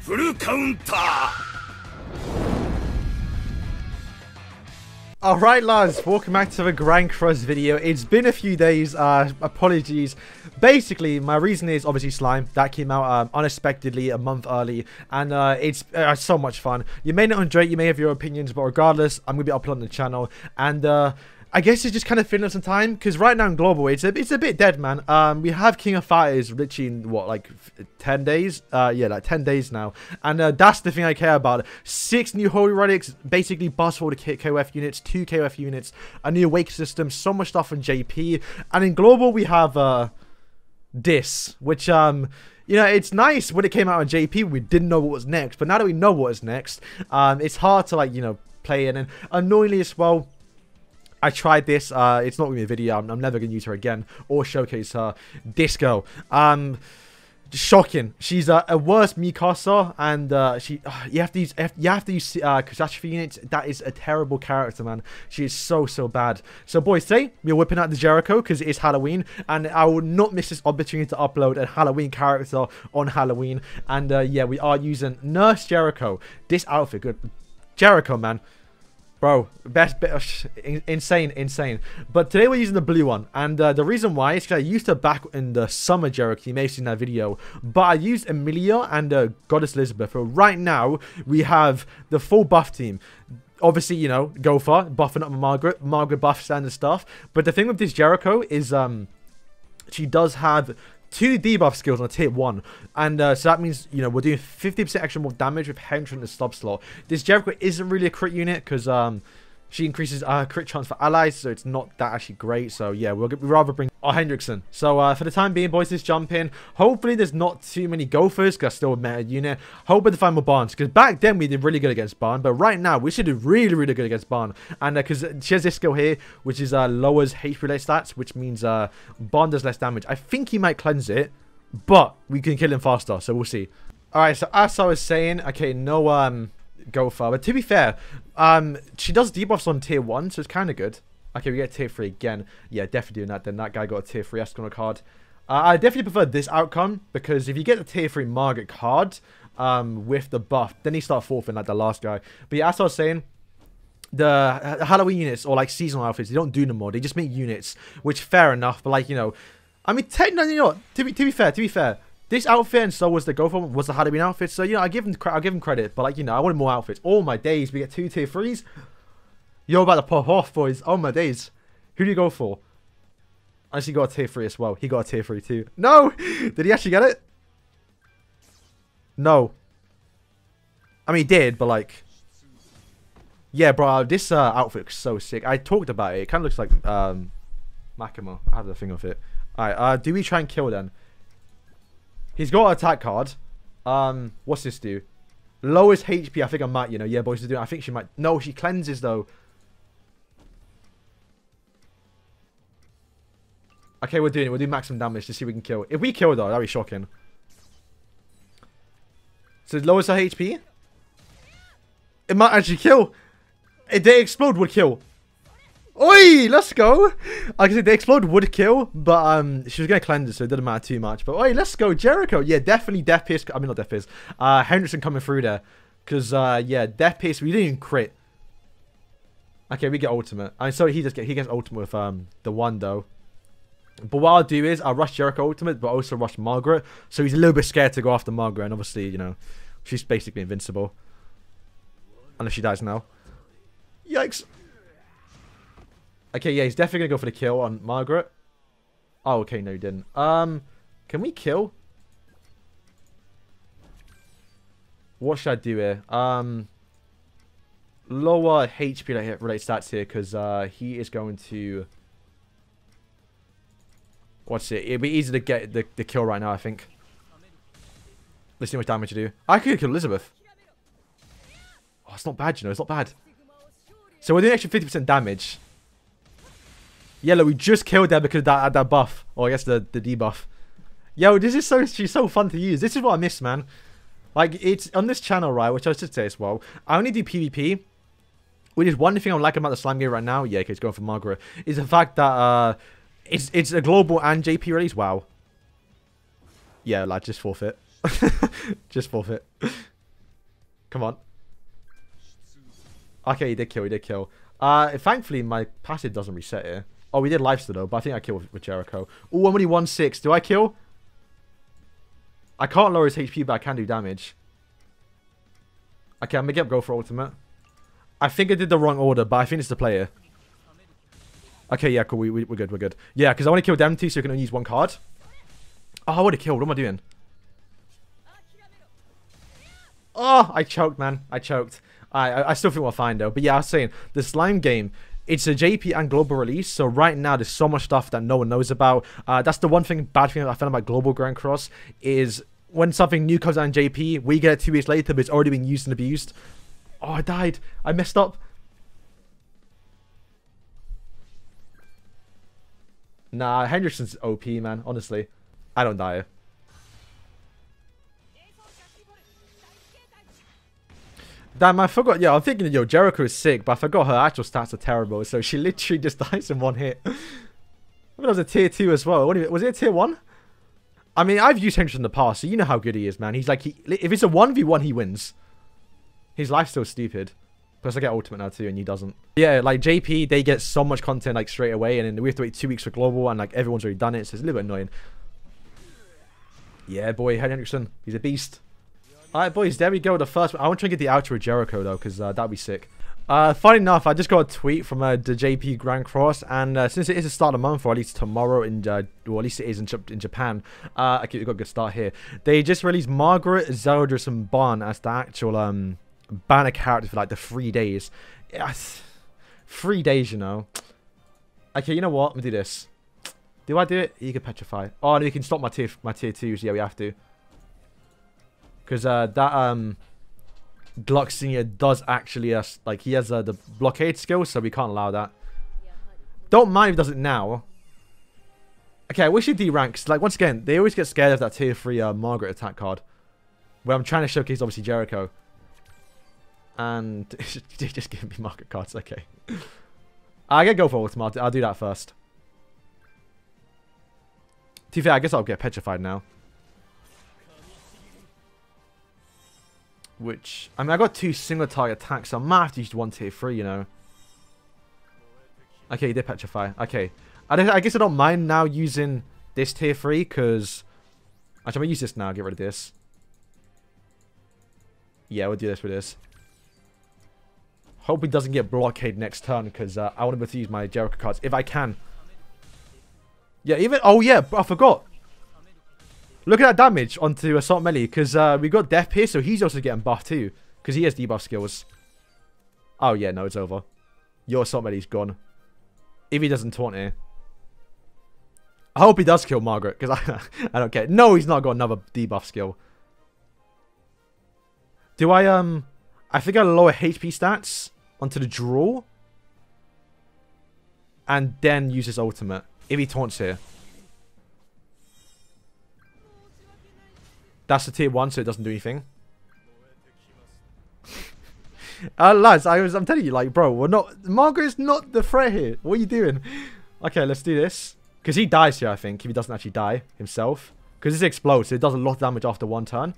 フルカウンター Alright lads, welcome back to the Grand Cross video. It's been a few days, uh, apologies. Basically, my reason is obviously Slime. That came out um, unexpectedly a month early, and uh, it's uh, so much fun. You may not enjoy it, you may have your opinions, but regardless, I'm going to be uploading the channel. And uh, I guess it's just kind of filling up some time because right now in global it's a, it's a bit dead, man. Um, we have King of Fighters literally in what like ten days? Uh, yeah, like ten days now, and uh, that's the thing I care about. Six new holy relics, basically boss for the KOF units, two KOF units, a new wake system, so much stuff in JP, and in global we have uh this, which um you know, it's nice when it came out on JP, we didn't know what was next, but now that we know what is next, um, it's hard to like, you know, play it, and annoyingly as well, I tried this. Uh, it's not going to be a video. I'm, I'm never going to use her again or showcase her. Disco. Um, shocking. She's a, a worse Mikasa, and uh, she uh, you have to use you have to use uh, catastrophe units. That is a terrible character, man. She is so so bad. So boys, today we're whipping out the Jericho because it is Halloween, and I will not miss this opportunity to upload a Halloween character on Halloween. And uh, yeah, we are using Nurse Jericho. This outfit, good. Jericho, man. Bro, best bit of insane, insane. But today we're using the blue one, and uh, the reason why is because I used her back in the summer Jericho. You may have seen that video, but I used Emilia and uh, Goddess Elizabeth. So right now we have the full buff team. Obviously, you know, Gowther buffing up Margaret, Margaret buff standard stuff. But the thing with this Jericho is, um, she does have two debuff skills on a tier 1. And uh, so that means, you know, we're doing 50% extra more damage with Henry in the sub slot. This Jericho isn't really a crit unit because um, she increases uh, crit chance for allies, so it's not that actually great. So yeah, we'll, we'd rather bring our Hendrickson. So uh, for the time being, boys, let's jump in. Hopefully there's not too many Gowthers, because I still met a unit. Hoping to find more Bans, because back then we did really good against Ban, but right now we should do really, really good against Ban. And because uh, she has this skill here, which is uh, lowers HP related stats, which means uh, Ban does less damage. I think he might cleanse it, but we can kill him faster, so we'll see. Alright, so as I was saying, okay, no um Gowther. But to be fair, um, she does debuffs on tier 1, so it's kind of good. Okay, we get tier 3 again. Yeah, definitely doing that. Then that guy got a tier 3 Escanor card. Uh, I definitely prefer this outcome, because if you get the tier 3 Margaret card um, with the buff, then you start forfeiting like the last guy. But yeah, as I was saying, the Halloween units or like seasonal outfits, they don't do no more. They just make units, which fair enough. But like, you know, I mean, technically, you know, to be, to be fair, to be fair, this outfit and so was the Gowther was the Halloween outfit. So you know, I give him I'll give him credit, but like you know, I wanted more outfits. All my days, we get two tier threes. You're about to pop off, boys. Oh my days. Who do you go for? I actually got a tier three as well. He got a tier three too. No, did he actually get it? No. I mean, he did, but like, yeah, bro. This uh, outfit is so sick. I talked about it. It kind of looks like um, Makima. I have the thing of it. All right. Uh, do we try and kill then? He's got attack card. Um, what's this do? Lowest HP. I think I might, you know. Yeah, boys, doing. I think she might. No, she cleanses though. Okay, we're doing it. We'll do maximum damage to see if we can kill. If we kill though, that'd be shocking. So lowest her HP. It might actually kill. If they explode, would kill. Oi, let's go. I can say the explode would kill, but um, she was gonna cleanse it, so it didn't matter too much. But oi, let's go, Jericho. Yeah, definitely Death Pierce. I mean, not Death Pierce. Uh, Hendrickson coming through there, because uh, yeah, Death Pierce. We didn't even crit. Okay, we get ultimate. I'm sorry, he just get he gets ultimate with um the one though. But what I'll do is I'll rush Jericho ultimate, but also rush Margaret. So he's a little bit scared to go after Margaret, and obviously you know, she's basically invincible. Unless she dies now. Yikes. Okay, yeah, he's definitely going to go for the kill on Margaret. Oh, okay, no, he didn't. Um, can we kill? What should I do here? Um, lower HP related stats here because uh, he is going to... What's it? It'd be easy to get the, the kill right now, I think. Let's see how much damage to do. I could kill Elizabeth. Oh, it's not bad, you know. It's not bad. So we're doing extra 50% damage. Yellow, we just killed that because of that, that buff. Or I guess the, the debuff. Yo, this is so she's so fun to use. This is what I miss, man. Like, it's on this channel, right, which I should say as well. I only do PvP. Which is one thing I'm liking about the slime game right now. Yeah, okay, it's going for Margaret. Is the fact that uh, it's it's a global and JP release. Wow. Yeah, like, just forfeit. just forfeit. Come on. Okay, he did kill. He did kill. Uh, thankfully, my passive doesn't reset here. Oh, we did lifesteal though, but I think I killed with, Jericho. Oh, I'm only 1-6. Do I kill? I can't lower his HP, but I can do damage. Okay, I'm gonna get go for ultimate. I think I did the wrong order, but I think it's the player. Okay, yeah, cool. We, we, we're good, we're good. Yeah, because I want to kill two so I can only use one card. Oh, I would have killed. What am I doing? Oh, I choked, man. I choked. I, I still think we're fine, though. But yeah, I was saying, the Slime game, it's a JP and global release, so right now there's so much stuff that no one knows about. Uh, that's the one thing, bad thing I found about global Grand Cross, is when something new comes out in JP, we get it two weeks later, but it's already been used and abused. Oh, I died. I messed up. Nah, Hendrickson's OP, man, honestly. I don't die. Damn, I forgot. Yeah, I'm thinking, yo, Jericho is sick, but I forgot her actual stats are terrible. So she literally just dies in one hit. I mean, that was a tier 2 as well. Was it a tier 1? I mean, I've used Hendrickson in the past, so you know how good he is, man. He's like, he, if it's a 1v1, he wins. His life's still stupid. Plus, I get ultimate now too, and he doesn't. Yeah, like JP, they get so much content like straight away, and then we have to wait two weeks for global, and like everyone's already done it, so it's a little bit annoying. Yeah, boy, Hendrickson, he's a beast. Alright, boys, there we go. With the first one. I want to try and get the outro with Jericho, though, because uh, that'd be sick. Uh, funny enough, I just got a tweet from uh, the JP Grand Cross, and uh, since it is the start of the month, or at least tomorrow, in uh, or at least it is in, in Japan, uh, okay, we got a good start here. They just released Margaret, Zeldris, and Ban as the actual um, banner characters for like the three days. Yes, three days, you know. Okay, you know what? Let me do this. Do I do it? You can petrify. Oh, no, you can stop my tier my tier twos. Yeah, we have to. Because uh, that um, Senior does actually uh, like he has uh, the blockade skill, so we can't allow that. Don't mind if he does it now. Okay, I wish he D ranks. Like once again, they always get scared of that tier three uh, Margaret attack card. Where I'm trying to showcase obviously Jericho. And just give me Margaret cards. Okay. I get go for ultimate. I'll do that first. To be fair, I guess I'll get petrified now. Which, I mean, I got two single target attacks, so I might have to use one tier 3, you know. Okay, he did petrify. Okay. I, I guess I don't mind now using this tier 3, because... Actually, I'm going to use this now, get rid of this. Yeah, we'll do this with this. Hope he doesn't get blockade next turn, because uh, I want to be able to use my Jericho cards, if I can. Yeah, even... Oh, yeah, I forgot. Look at that damage onto Assault Melee, because uh, we got Death Pierce, so he's also getting buffed too, because he has debuff skills. Oh yeah, no, it's over. Your Assault Melee's gone. If he doesn't taunt here. I hope he does kill Margaret, because I, I don't care. No, he's not got another debuff skill. Do I, um... I think I lower HP stats onto the draw. And then use his ultimate. If he taunts here. That's the tier 1, so it doesn't do anything. uh, lads, I was, I'm telling you, like, bro, we're not... Margaret's not the threat here. What are you doing? Okay, let's do this. Because he dies here, I think, if he doesn't actually die himself. Because this explodes, so it does a lot of damage after one turn.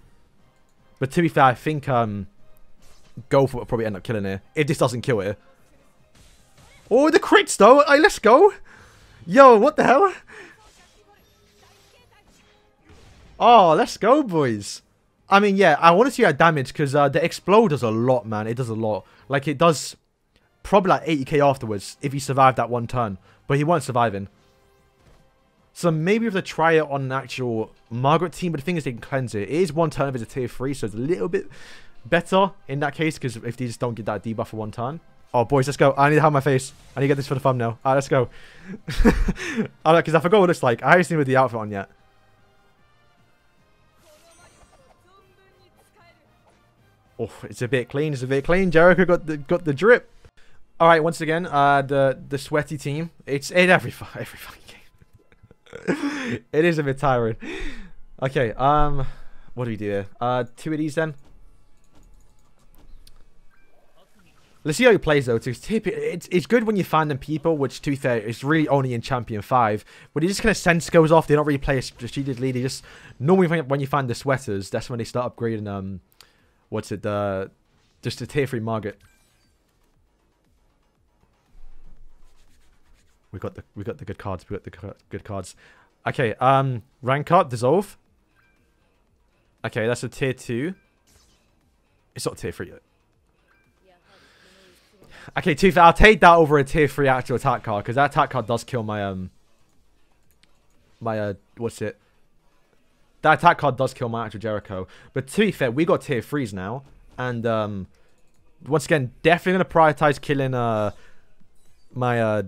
But to be fair, I think um, Goldfoot will probably end up killing here. If this doesn't kill it. Oh, the crits, though. Right, let's go. Yo, what the hell? Oh, let's go, boys. I mean, yeah, I want to see that damage because uh, the explode does a lot, man. It does a lot. Like, it does probably like 80k afterwards if he survived that one turn. But he weren't survive surviving. So maybe we have to try it on an actual Margaret team. But the thing is, they can cleanse it. It is one turn if it's a tier 3, so it's a little bit better in that case. Because if they just don't get that debuff for one turn. Oh, boys, let's go. I need to have my face. I need to get this for the thumbnail. Alright, let's go. All right, Because I forgot what it looks like. I haven't seen with the outfit on yet. Oh, it's a bit clean. It's a bit clean. Jericho got the got the drip. All right, once again, uh, the the sweaty team. It's in every every fucking game. it is a bit tiring. Okay, um, what do we do here? Uh, two of these then. Let's see how he plays though. It's, it's, it's good when you find them people, which to be fair, is really only in Champion 5. But they just kind of sense goes off. They don't really play strategically. They just, normally when you find the sweaters, that's when they start upgrading um what's it the Just a tier 3 Margaret. We got the we got the good cards. We got the good cards. Okay, um rank card dissolve. Okay, that's a tier 2. It's not tier 3 yet. Okay, two. I'll take that over a tier 3 actual attack card because that attack card does kill my um my uh what's it? That attack card does kill my actual Jericho. But to be fair, we got tier 3s now. And um once again, definitely gonna prioritize killing uh my uh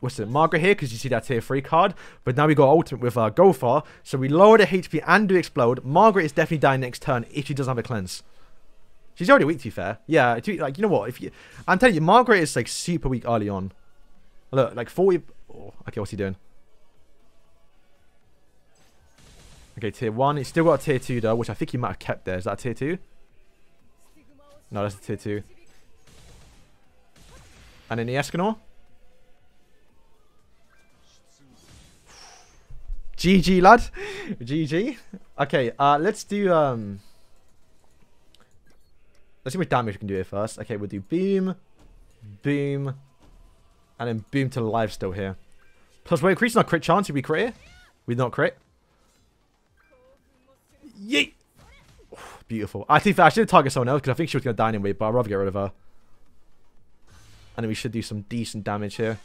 what's it Margaret here because you see that tier 3 card. But now we got ultimate with uh Gowther, So we lower the HP and do explode. Margaret is definitely dying next turn if she doesn't have a cleanse. She's already weak to be fair. Yeah, like you know what? If you I'm telling you, Margaret is like super weak early on. Look, like 40 oh, okay, what's he doing? Okay, tier 1. He's still got a tier 2 though, which I think he might have kept there. Is that tier 2? No, that's a tier 2. And then the Escanor. GG, lad. GG. Okay, uh, let's do, um... Let's see how much damage we can do here first. Okay, we'll do boom, boom, and then boom to lifesteal here. Plus, we're increasing our crit chance if we crit here. We not crit. Yeet! Beautiful. I think I should target someone else because I think she was going to die anyway, but I'd rather get rid of her. And then we should do some decent damage here.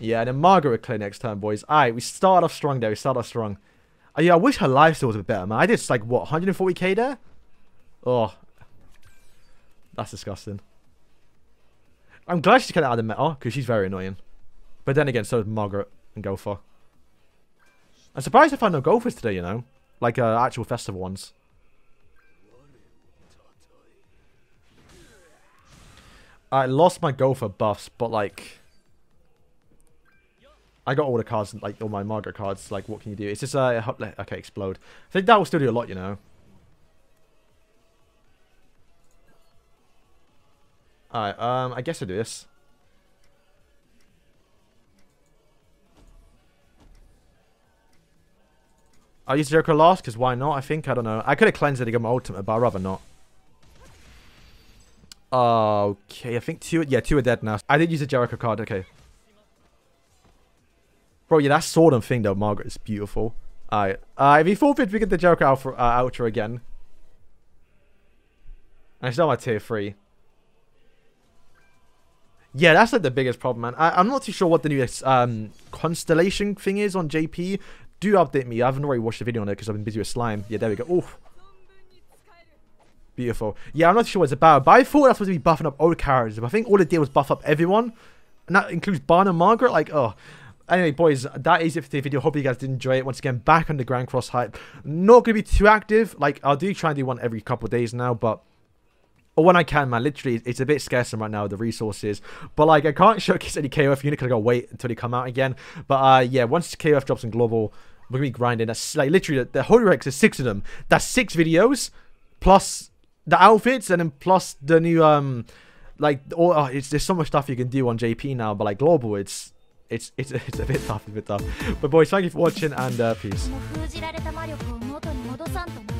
Yeah, and then Margaret will clear next turn, boys. Alright, we start off strong there. We start off strong. Oh, yeah, I wish her lifesteal was a bit better, man. I did, like, what, 140k there? Oh. That's disgusting. I'm glad she's kind of out of the meta, because she's very annoying. But then again, so is Margaret and Gowther. I'm surprised I found no Gowthers today, you know? Like, uh, actual festival ones. I lost my Gowther buffs, but, like... I got all the cards, like, all my Margaret cards. Like, what can you do? It's just, uh, okay, explode. I think that will still do a lot, you know? Alright, um, I guess i do this. I'll use Jericho last, because why not, I think? I don't know. I could have cleansed it to get my ultimate, but I'd rather not. Okay, I think two... Yeah, two are dead now. I did use a Jericho card, okay. Bro, yeah, that sword and thing, though, Margaret, is beautiful. Alright. Uh, if he forfeit, we get the Jericho Alpha, uh, again. I still have my tier 3. Yeah, that's like the biggest problem, man. I, am not too sure what the new um, constellation thing is on JP do update me. I haven't already watched the video on it because I've been busy with slime. Yeah, there we go. Oh, Beautiful. Yeah, I'm not sure what it's about, but I thought that's supposed to be buffing up old characters. But I think all it did was buff up everyone. And that includes Ban and Margaret. Like, oh. Anyway, boys, that is it for the video. Hope you guys did enjoy it. Once again, back on the Grand Cross hype. Not going to be too active. Like, I'll do try and do one every couple days now, but or when I can, man. Literally, it's a bit scarce right now, the resources. But, like, I can't showcase any KOF unit because I gotta wait until they come out again. But, uh, yeah, once KOF drops in Global, we're gonna be grinding. That's, like, literally, the, the Holy Relics is six of them. That's six videos, plus the outfits, and then plus the new, um, like, all, oh, it's, there's so much stuff you can do on JP now, but, like, Global, it's, it's, it's, it's a bit tough, a bit tough. But, boys, thank you for watching, and, uh, peace.